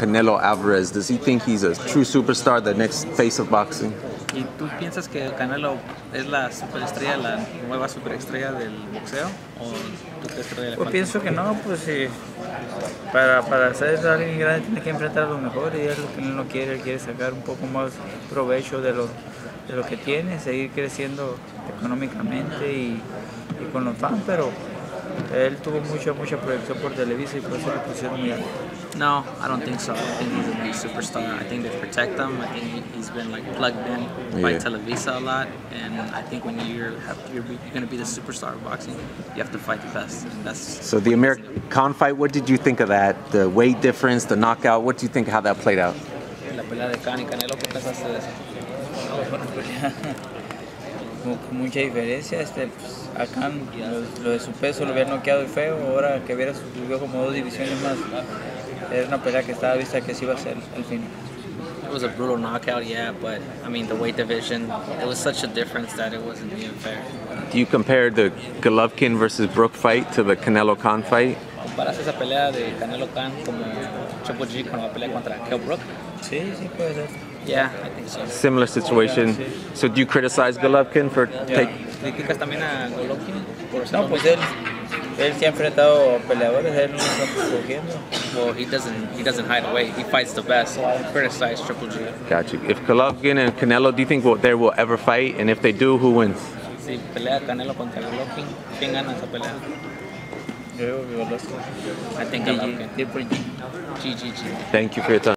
Canelo Alvarez. Does he think he's a true superstar, the next face of boxing? ¿Y tú piensas que Canelo es la superestrella, la nueva superestrella del boxeo? ¿O tú crees que le Pues pienso que no, pues sí. Para, para ser alguien grande tiene que enfrentar a lo mejor y es lo que él no quiere, él quiere sacar un poco más provecho de lo, de lo que tiene, seguir creciendo económicamente y, y con los fans, pero él tuvo mucha, mucha proyección por Televisa y por eso le pusieron muy alto. No, I don't think so. I think he's a big superstar. I think they protect him. I think he- he's been like plugged in by Televisa a lot, and I think when you're have, you're, be- you're going to be the superstar of boxing, you have to fight the best. And that's So the Amir Khan fight, what did you think of that? The weight difference, the knockout, what do you think how that played out? la pelea de Khan y Canelo. ¿Qué pensaste de eso? No, bueno, pelea con, con mucha diferencia. Este, pues, acá lo, lo de su peso lo había noqueado y feo. Ahora que hubiera subido como dos divisiones más, era una pelea que estaba vista que sí iba a ser al final. It was a brutal knockout, yeah, but I mean the weight division, it was such a difference that it wasn't even fair. Do you compare the Golovkin versus Brook fight to the Canelo Khan fight? ¿Comparas esa pelea de Canelo Khan como Triple G con la pelea contra Kell Brook? Sí, sí puede ser. Yeah, I think so. Similar situation. So do you criticize Golovkin for take? ¿Criticas también a Golovkin No, pues él, él sí ha enfrentado peleadores, él no está escogiendo. Well, he doesn't he doesn't hide away. He fights the best. Criticize Triple G. Got you. If Golovkin and Canelo, do you think they will ever fight? And if they do, who wins? Si pelea Canelo contra Golovkin, ¿quién gana esa pelea? Yo digo que Golovkin. I think GG, Golovkin. Triple G. GGG. Thank you for your time.